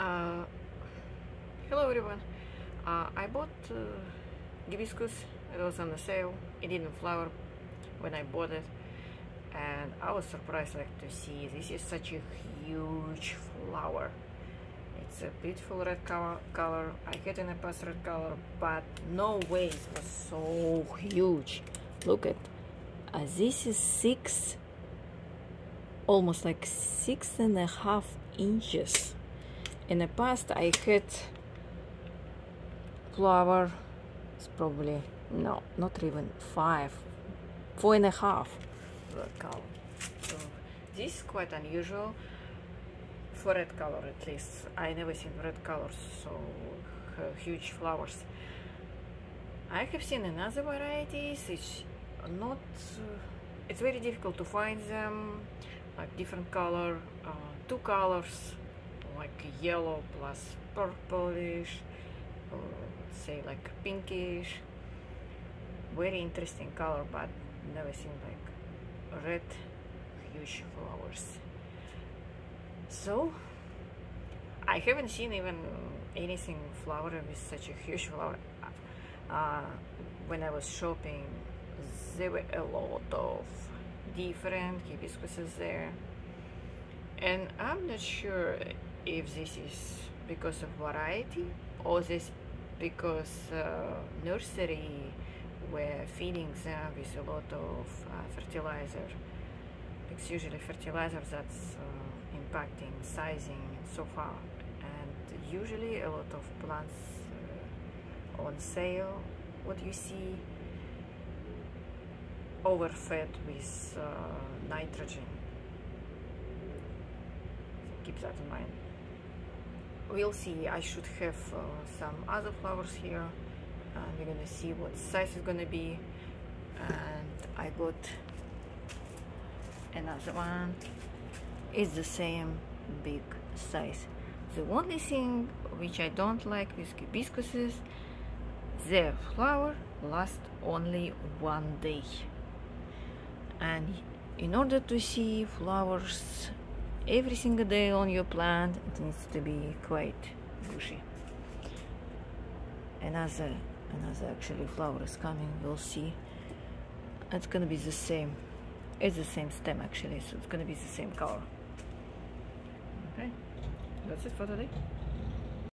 Uh, hello everyone. Uh, I bought uh, hibiscus. It was on the sale. It didn't flower when I bought it, and I was surprised like to see this is such a huge flower. It's a beautiful red color. color. I had in a past red color, but no way it was so huge. Look at. Uh, this is six almost like six and a half inches in the past I had flower it's probably no not even five four and a half. Red color. So this is quite unusual for red color at least. I never seen red colors so huge flowers. I have seen another varieties it's not uh, it's very difficult to find them like different color uh, two colors like yellow plus purplish or say like pinkish. Very interesting color but never seen like red huge flowers. So I haven't seen even anything flower with such a huge flower. Uh, when I was shopping there were a lot of different hibiscuses there. And I'm not sure if this is because of variety or this because uh, nursery were feeding them with a lot of uh, fertilizer it's usually fertilizer that's uh, impacting sizing and so far and usually a lot of plants uh, on sale what you see overfed with uh, nitrogen. keep that in mind. We'll see, I should have uh, some other flowers here. And we're gonna see what size is gonna be. And I got another one. It's the same big size. The only thing which I don't like with hibiscuses the flower lasts only one day. And in order to see flowers every single day on your plant it needs to be quite bushy. Another another actually flower is coming we'll see. It's gonna be the same it's the same stem actually so it's gonna be the same color. Okay that's it for today